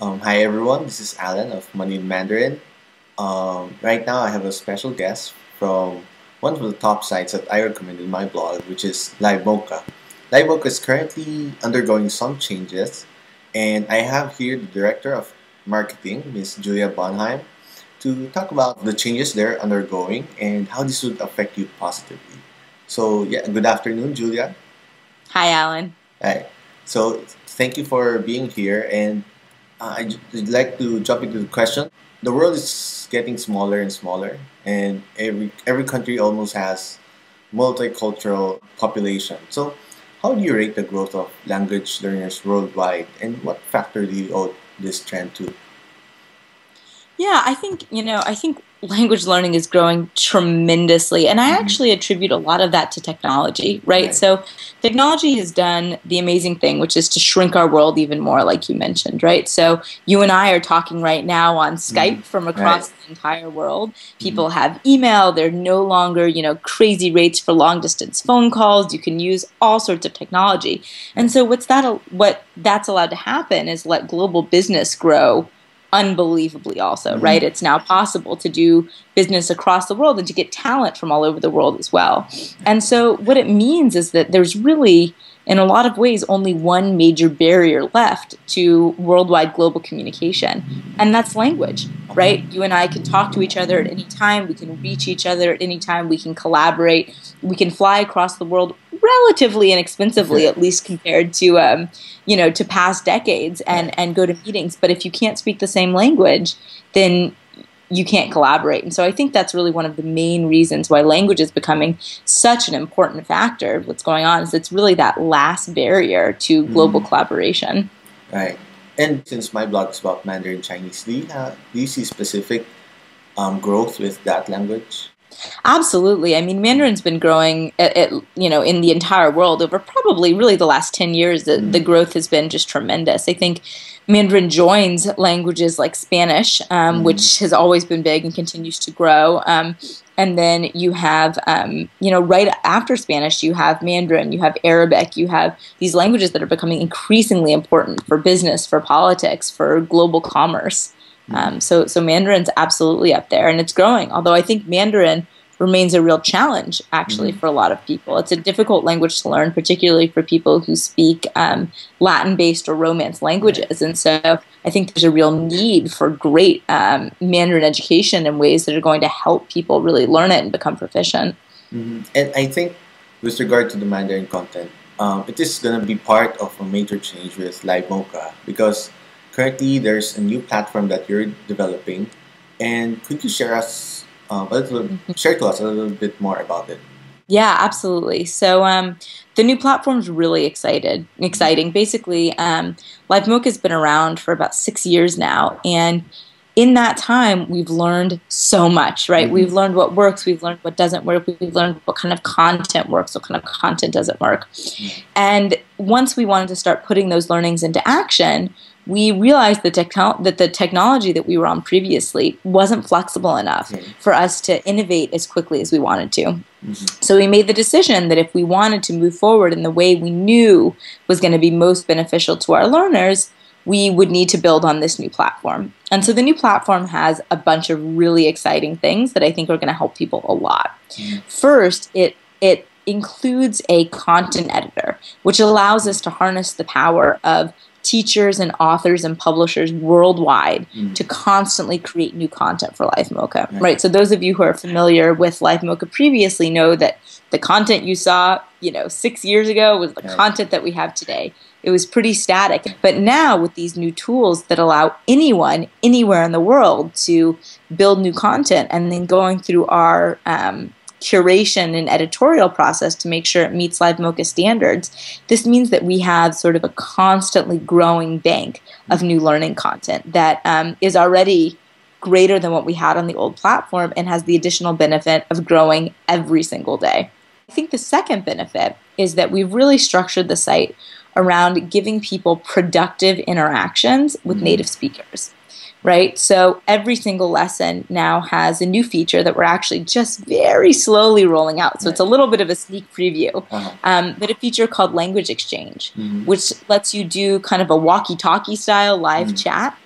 Um, hi everyone, this is Alan of Money in Mandarin. Um, right now I have a special guest from one of the top sites that I recommend in my blog, which is LiveMocha. LiveMocha is currently undergoing some changes, and I have here the Director of Marketing, Ms. Julia Bonheim, to talk about the changes they're undergoing and how this would affect you positively. So yeah, good afternoon, Julia. Hi, Alan. Hi. So thank you for being here, and Uh, I'd like to jump into the question. The world is getting smaller and smaller, and every every country almost has multicultural population. So, how do you rate the growth of language learners worldwide, and what factor do you owe this trend to? Yeah, I think you know. I think language learning is growing tremendously and i mm-hmm. actually attribute a lot of that to technology right? right? so technology has done the amazing thing which is to shrink our world even more like you mentioned right so you and i are talking right now on skype mm-hmm. from across right. the entire world people mm-hmm. have email they're no longer you know crazy rates for long distance phone calls you can use all sorts of technology and so what's that what that's allowed to happen is let global business grow unbelievably also mm-hmm. right? It's now possible to do business across the world and to get talent from all over the world as well. And so what it means is that there's really in a lot of ways only one major barrier left to worldwide global communication and that's language right? You and i can talk to each other at any time. We can reach each other at any time. We can collaborate. We can fly across the world relatively inexpensively, at least compared to um, you know to past decades, and and go to meetings. But if you can't speak the same language, then you can't collaborate. And so I think that's really one of the main reasons why language is becoming such an important factor. What's going on is it's really that last barrier to global mm. collaboration. Right. And since my blog is about Mandarin Chinese, do you, have, do you see specific um, growth with that language? Absolutely. I mean, Mandarin's been growing, at, at, you know, in the entire world over probably really the last 10 years. The, the growth has been just tremendous. I think Mandarin joins languages like Spanish, um, mm. which has always been big and continues to grow. Um, and then you have, um, you know, right after Spanish, you have Mandarin, you have Arabic, you have these languages that are becoming increasingly important for business, for politics, for global commerce. Um, so, so Mandarin's absolutely up there, and it's growing. Although I think Mandarin remains a real challenge actually mm-hmm. for a lot of people. It's a difficult language to learn, particularly for people who speak um, Latin-based or Romance languages. And so, I think there's a real need for great um, Mandarin education in ways that are going to help people really learn it and become proficient. Mm-hmm. And I think, with regard to the Mandarin content, um, it is going to be part of a major change with LiveMocha because currently there's a new platform that you're developing, and could you share us uh, a little, mm-hmm. share to us a little bit more about it? Yeah, absolutely. So um, the new platform's really excited, exciting. Basically, um, LiveMocha has been around for about six years now, and in that time, we've learned so much, right? Mm-hmm. We've learned what works, we've learned what doesn't work, we've learned what kind of content works, what kind of content doesn't work. Mm-hmm. And once we wanted to start putting those learnings into action, we realized the techno- that the technology that we were on previously wasn't flexible enough mm-hmm. for us to innovate as quickly as we wanted to. Mm-hmm. So we made the decision that if we wanted to move forward in the way we knew was going to be most beneficial to our learners, we would need to build on this new platform. And so the new platform has a bunch of really exciting things that I think are going to help people a lot. Mm-hmm. First, it it includes a content editor, which allows us to harness the power of teachers and authors and publishers worldwide mm. to constantly create new content for LiveMocha. Right. right. So those of you who are familiar with LiveMocha previously know that the content you saw, you know, six years ago was the right. content that we have today. It was pretty static. But now with these new tools that allow anyone anywhere in the world to build new content and then going through our um, curation and editorial process to make sure it meets LiveMocha standards, this means that we have sort of a constantly growing bank of new learning content that um, is already greater than what we had on the old platform and has the additional benefit of growing every single day. I think the second benefit is that we've really structured the site around giving people productive interactions with mm-hmm. native speakers right? So every single lesson now has a new feature that we're actually just very slowly rolling out. So it's a little bit of a sneak preview, uh-huh. um, but a feature called Language Exchange, mm-hmm. which lets you do kind of a walkie talkie style live mm-hmm. chat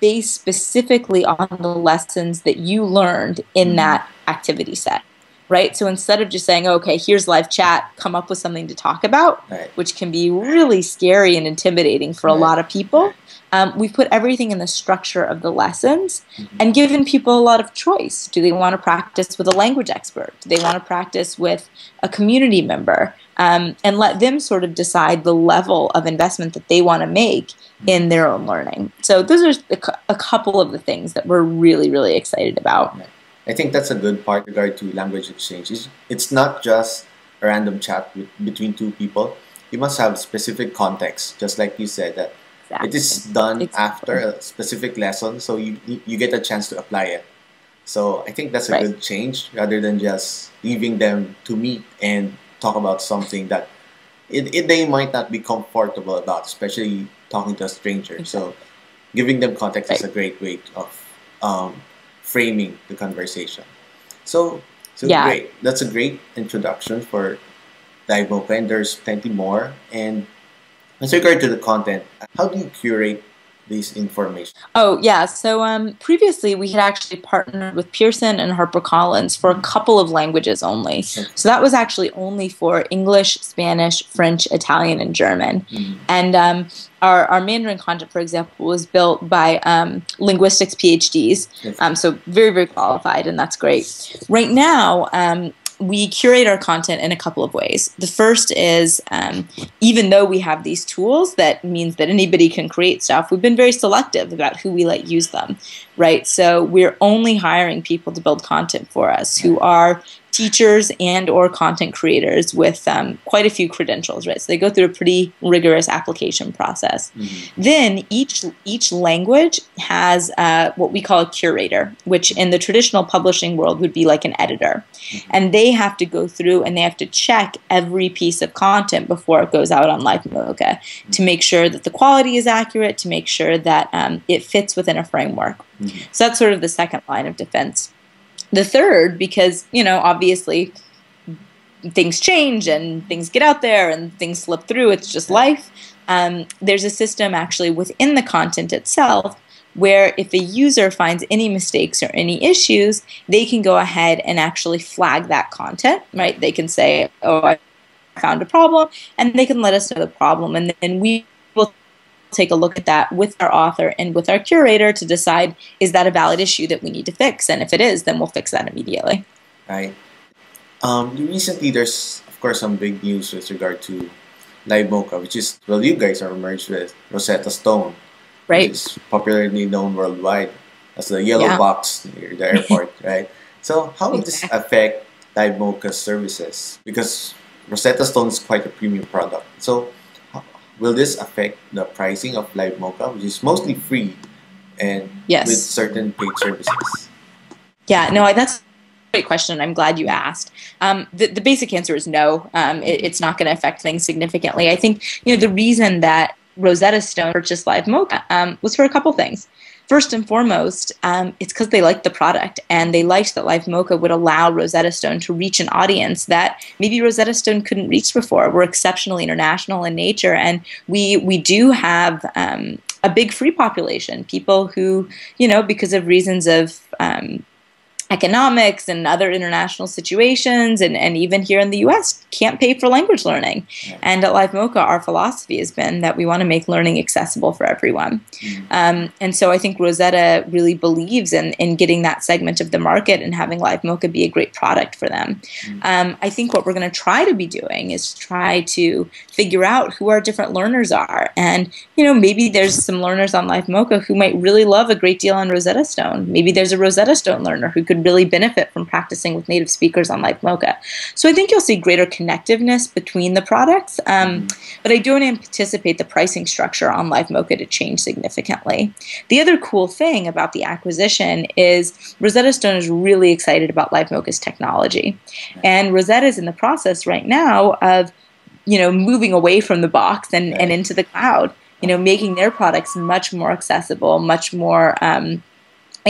based specifically on the lessons that you learned in Mhm. that activity set. Right? So instead of just saying, okay, here's live chat, come up with something to talk about, Right. which can be really scary and intimidating for a lot of people. Um, we've put everything in the structure of the lessons Mhm. and given people a lot of choice. Do they want to practice with a language expert? Do they want to practice with a community member? Um, and let them sort of decide the level of investment that they want to make in their own learning. So, those are a cou- a couple of the things that we're really, really excited about. I think that's a good part regard to language exchange. It's, it's not just a random chat with, between two people. You must have specific context, just like you said that it is done Exactly. after a specific lesson, so you you get a chance to apply it. So I think that's a Right. good change rather than just leaving them to meet and talk about something that it, it they might not be comfortable about, especially talking to a stranger. So giving them context is a great way of um, framing the conversation. So so Yeah. great. That's a great introduction for Mocha, and there's plenty more. And with regard to the content, how do you curate this information? Oh yeah. So um, previously we had actually partnered with Pearson and HarperCollins for a couple of languages only. So that was actually only for English, Spanish, French, Italian, and German. Mhm. And um, our, our Mandarin content, for example, was built by um, linguistics PhDs. Um, so very, very qualified, and that's great. Right now, um, we curate our content in a couple of ways. The first is um, even though we have these tools, that means that anybody can create stuff. We've been very selective about who we let use them, right? So we're only hiring people to build content for us who are teachers and or content creators with um, quite a few credentials, right? So they go through a pretty rigorous application process. Mhm. Then each each language has uh, what we call a curator, which in the traditional publishing world would be like an editor, and they have to go through and they have to check every piece of content before it goes out on Live Mocha to make sure that the quality is accurate, to make sure that um, it fits within a framework. Mhm. So that's sort of the second line of defense. The third, because you know, obviously things change and things get out there and things slip through. It's just life. Um, there's a system actually within the content itself where if a user finds any mistakes or any issues, they can go ahead and actually flag that content, right? They can say, oh, I found a problem, and they can let us know the problem. And then we take a look at that with our author and with our curator to decide is that a valid issue that we need to fix? And if it is, then we'll fix that immediately. right? Um, recently, there's of course some big news with regard to Live Mocha, which is well, you guys are merged with Rosetta Stone, Right. which is popularly known worldwide as the yellow Yeah. box near the airport, right? So, how will this affect Live Mocha's services? Because Rosetta Stone is quite a premium product. So, will this affect the pricing of Live Mocha, which is mostly free and Yes. with certain paid services? Yeah, no, I- that's a great question. I'm glad you asked. Um, the, the basic answer is no. Um, it, it's not going to affect things significantly. I think you know the reason that Rosetta Stone purchased Live Mocha um, was for a couple things. First and foremost, um, it's because they liked the product and they liked that Live Mocha would allow Rosetta Stone to reach an audience that maybe Rosetta Stone couldn't reach before. We're exceptionally international in nature, and we we do have um, a big free population. People who you know because of reasons of um, economics and other international situations and, and even here in the US can't pay for language learning. Yeah. And at Live Mocha, our philosophy has been that we want to make learning accessible for everyone. Mhm. Um, and so I think Rosetta really believes in, in getting that segment of the market and having Live Mocha be a great product for them. Mhm. Um, I think what we're going to try to be doing is try to figure out who our different learners are. And, you know, maybe there's some learners on Live Mocha who might really love a great deal on Rosetta Stone. Maybe there's a Rosetta Stone learner who could really benefit from practicing with native speakers on Live Mocha. So I think you'll see greater connectiveness between the products. Um, but I don't anticipate the pricing structure on Live Mocha to change significantly. The other cool thing about the acquisition is Rosetta Stone is really excited about Live Mocha's technology. And Rosetta is in the process right now of, you know, moving away from the box and, and into the cloud, you know, making their products much more accessible, much more um,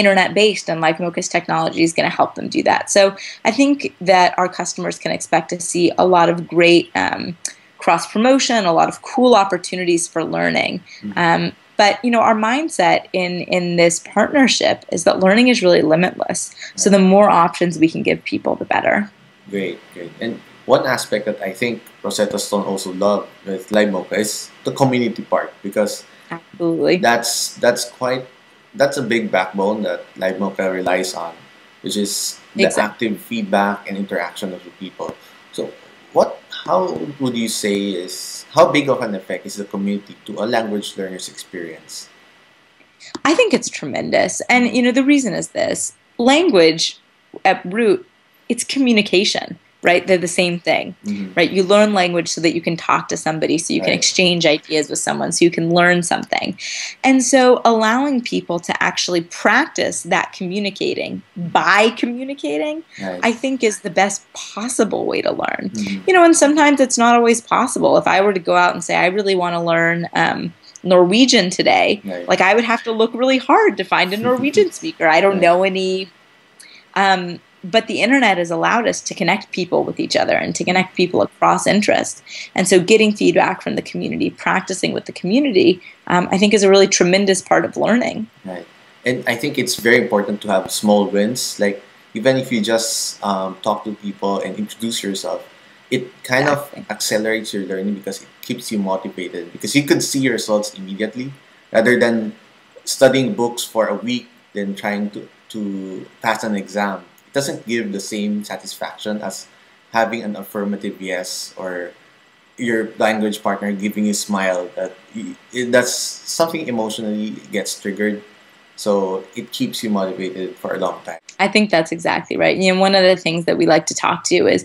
internet based and Live Mocha's technology is going to help them do that. So I think that our customers can expect to see a lot of great um, cross promotion, a lot of cool opportunities for learning. Mhm. Um, but you know, our mindset in in this partnership is that learning is really limitless. So the more options we can give people, the better. Great, great. And one aspect that I think Rosetta Stone also loved with Live Mocha is the community part because absolutely that's that's quite that's a big backbone that Live Mocha relies on, which is the exactly. active feedback and interaction of the people. So, what? How would you say is how big of an effect is the community to a language learner's experience? I think it's tremendous, and you know the reason is this: language at root, it's communication right? They're the same thing, mm-hmm. right? You learn language so that you can talk to somebody, so you right. can exchange ideas with someone, so you can learn something. And so allowing people to actually practice that communicating by communicating, right. I think is the best possible way to learn. Mm-hmm. You know, and sometimes it's not always possible. If I were to go out and say, I really want to learn, um, Norwegian today, right. like I would have to look really hard to find a Norwegian speaker. I don't know any um, but the internet has allowed us to connect people with each other and to connect people across interest. And so, getting feedback from the community, practicing with the community, um, I think is a really tremendous part of learning. Right. And I think it's very important to have small wins. Like, even if you just um, talk to people and introduce yourself, it kind exactly. of accelerates your learning because it keeps you motivated. Because you can see your results immediately rather than studying books for a week, then trying to, to pass an exam doesn't give the same satisfaction as having an affirmative yes or your language partner giving you a smile that that's something emotionally gets triggered. So it keeps you motivated for a long time. I think that's exactly right. You know one of the things that we like to talk to is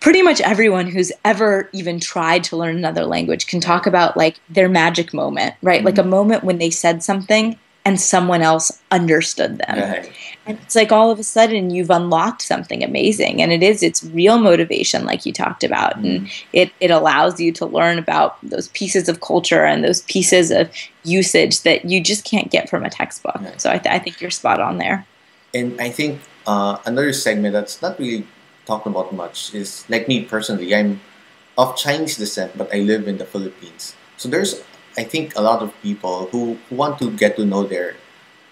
pretty much everyone who's ever even tried to learn another language can talk about like their magic moment right? Mm-hmm. like a moment when they said something and someone else understood them. Right. And it's like all of a sudden you've unlocked something amazing. And it is, it's real motivation, like you talked about. And it, it allows you to learn about those pieces of culture and those pieces of usage that you just can't get from a textbook. Right. So I, th- I, think you're spot on there. And I think uh, another segment that's not really talked about much is like me personally, I'm of Chinese descent, but I live in the Philippines. So there's I think a lot of people who, want to get to know their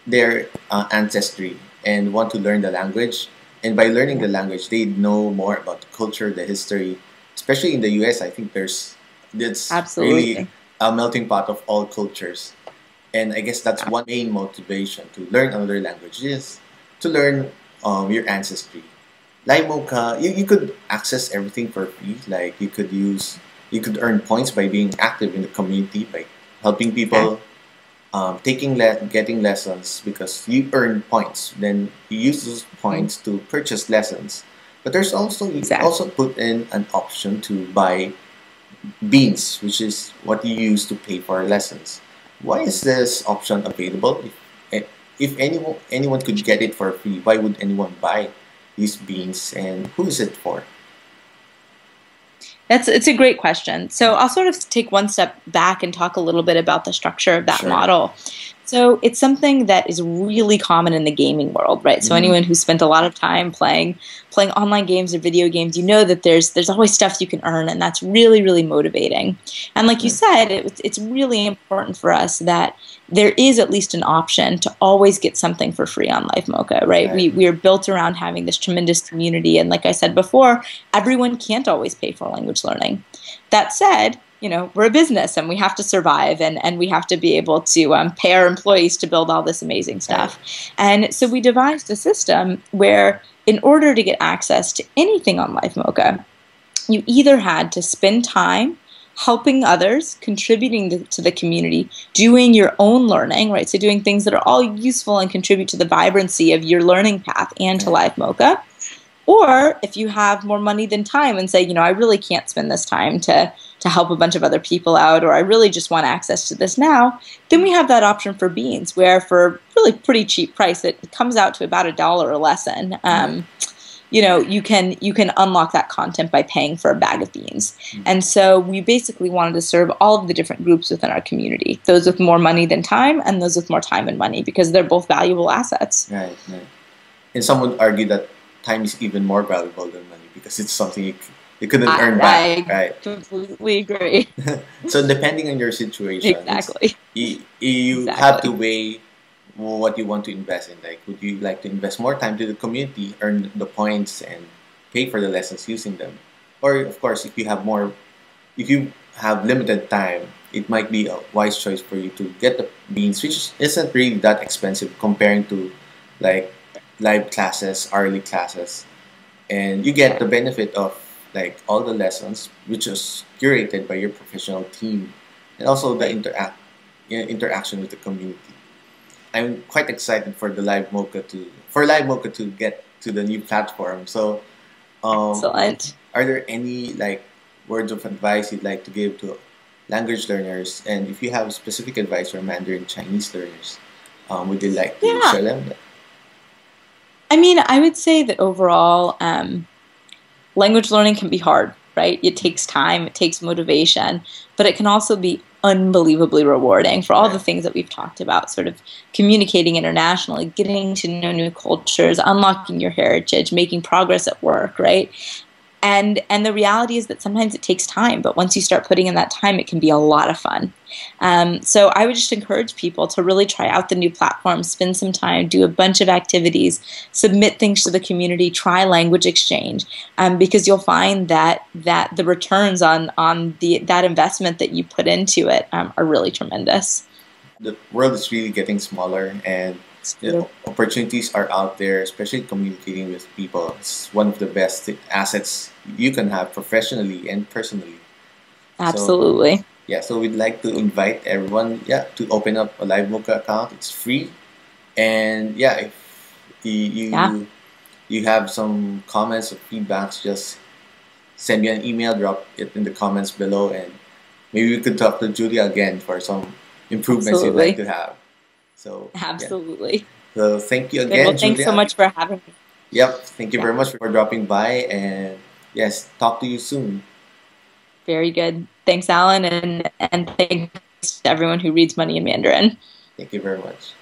their uh, ancestry and want to learn the language, and by learning the language, they know more about the culture, the history. Especially in the U.S., I think there's it's Absolutely. really a melting pot of all cultures, and I guess that's one main motivation to learn another language is to learn um, your ancestry. Like Mocha, you, you could access everything for free. Like you could use you could earn points by being active in the community, by helping people, um, taking le- getting lessons because you earn points. Then you use those points to purchase lessons. But there's also you exactly. also put in an option to buy beans, which is what you use to pay for lessons. Why is this option available? If, eh, if anyone anyone could get it for free, why would anyone buy these beans and who is it for? That's it's a great question. So I'll sort of take one step back and talk a little bit about the structure of that sure. model. So it's something that is really common in the gaming world, right? So mm-hmm. anyone who spent a lot of time playing playing online games or video games, you know that there's there's always stuff you can earn, and that's really really motivating. And like you said, it, it's really important for us that there is at least an option to always get something for free on Live Mocha, right? right? We we are built around having this tremendous community, and like I said before, everyone can't always pay for language learning. That said, you know we're a business and we have to survive and, and we have to be able to um, pay our employees to build all this amazing stuff. And so we devised a system where in order to get access to anything on live mocha you either had to spend time helping others contributing to the community doing your own learning right? So doing things that are all useful and contribute to the vibrancy of your learning path and to live mocha. Or if you have more money than time and say you know i really can't spend this time to to help a bunch of other people out, or I really just want access to this now, then we have that option for beans, where for really pretty cheap price, it comes out to about a dollar a lesson. Um, you know, you can you can unlock that content by paying for a bag of beans. Mm-hmm. And so we basically wanted to serve all of the different groups within our community, those with more money than time, and those with more time and money, because they're both valuable assets. Right, right. And some would argue that time is even more valuable than money because it's something you you couldn't I, earn back, I right? completely agree. so depending on your situation, exactly. you, you Exactly. have to weigh what you want to invest in. Like, would you like to invest more time to the community, earn the points, and pay for the lessons using them? Or, of course, if you have more, if you have limited time, it might be a wise choice for you to get the beans, which isn't really that expensive comparing to like live classes, hourly classes, and you get the benefit of like all the lessons, which is curated by your professional team, and also the interact interaction with the community. I'm quite excited for the live mocha to for live mocha to get to the new platform. So, um, Excellent. are there any like words of advice you'd like to give to language learners? And if you have specific advice for Mandarin Chinese learners, um, would you like to Yeah. share them? I mean, I would say that overall, um, language learning can be hard, right? It takes time, it takes motivation, but it can also be unbelievably rewarding for all the things that we've talked about sort of communicating internationally, getting to know new cultures, unlocking your heritage, making progress at work, right? And and the reality is that sometimes it takes time, but once you start putting in that time, it can be a lot of fun. Um, so I would just encourage people to really try out the new platform, spend some time, do a bunch of activities, submit things to the community, try language exchange, um, because you'll find that that the returns on on the that investment that you put into it um, are really tremendous. The world is really getting smaller, and you know, opportunities are out there, especially communicating with people. It's one of the best assets you can have professionally and personally. Absolutely. Yeah, so we'd like to invite everyone, yeah, to open up a Live Mocha account. It's free, and yeah, if you you, Yeah. you have some comments or feedbacks, just send me an email, drop it in the comments below, and maybe we could talk to Julia again for some improvements you'd like to have. So yeah. Absolutely. So thank you again, Well, thanks so much for having me. Yep, thank you Yeah. very much for dropping by, and yes, talk to you soon. Very good. Thanks, Alan, and and thanks to everyone who reads Money in Mandarin. Thank you very much.